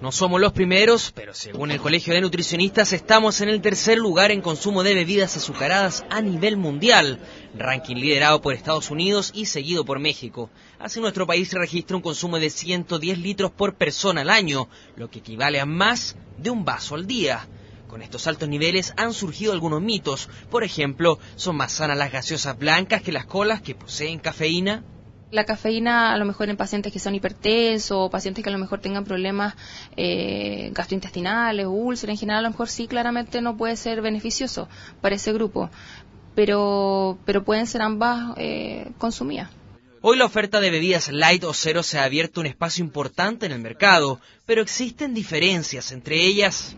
No somos los primeros, pero según el Colegio de Nutricionistas estamos en el tercer lugar en consumo de bebidas azucaradas a nivel mundial, ranking liderado por Estados Unidos y seguido por México. Así nuestro país registra un consumo de 110 litros por persona al año, lo que equivale a más de un vaso al día. Con estos altos niveles han surgido algunos mitos. Por ejemplo, ¿son más sanas las gaseosas blancas que las colas que poseen cafeína? La cafeína a lo mejor en pacientes que son hipertensos o pacientes que a lo mejor tengan problemas eh, gastrointestinales úlceras en general, a lo mejor sí claramente no puede ser beneficioso para ese grupo, pero, pero pueden ser ambas eh, consumidas. Hoy la oferta de bebidas light o cero se ha abierto un espacio importante en el mercado, pero existen diferencias entre ellas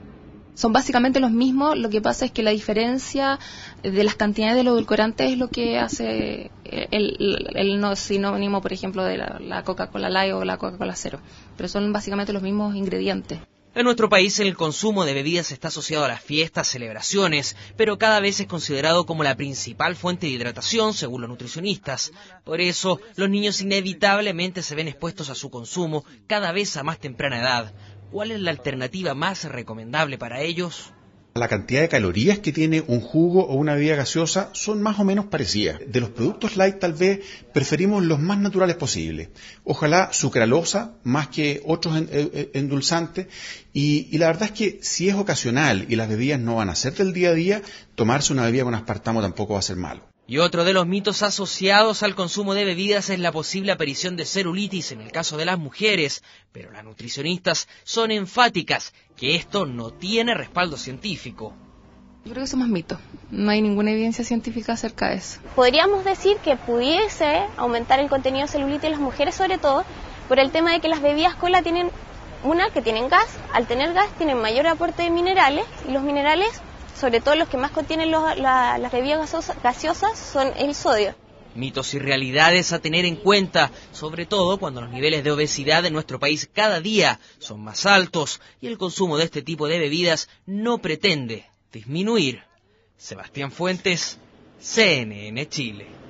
son básicamente los mismos, lo que pasa es que la diferencia de las cantidades de los edulcorantes es lo que hace el, el, no sinónimo, por ejemplo, de la, Coca-Cola Light o la Coca-Cola Cero, pero son básicamente los mismos ingredientes. En nuestro país el consumo de bebidas está asociado a las fiestas, celebraciones, pero cada vez es considerado como la principal fuente de hidratación según los nutricionistas. Por eso, los niños inevitablemente se ven expuestos a su consumo cada vez a más temprana edad. ¿Cuál es la alternativa más recomendable para ellos? La cantidad de calorías que tiene un jugo o una bebida gaseosa son más o menos parecidas. De los productos light tal vez preferimos los más naturales posibles. Ojalá sucralosa más que otros eh, eh, endulzantes. Y, y, la verdad es que si es ocasional y las bebidas no van a ser del día a día, tomarse una bebida con aspartamo tampoco va a ser malo. Y otro de los mitos asociados al consumo de bebidas es la posible aparición de celulitis en el caso de las mujeres, pero las nutricionistas son enfáticas que esto no tiene respaldo científico. Yo creo que eso es más mito. No hay ninguna evidencia científica acerca de eso. Podríamos decir que pudiese aumentar el contenido de celulitis en las mujeres, sobre todo por el tema de que las bebidas cola tienen una que tienen gas, al tener gas tienen mayor aporte de minerales y los minerales sobre todo los que más contienen las bebidas gaseosas, son el sodio. Mitos y realidades a tener en cuenta, sobre todo cuando los niveles de obesidad en nuestro país cada día son más altos y el consumo de este tipo de bebidas no pretende disminuir. Sebastián Fuentes, CNN Chile.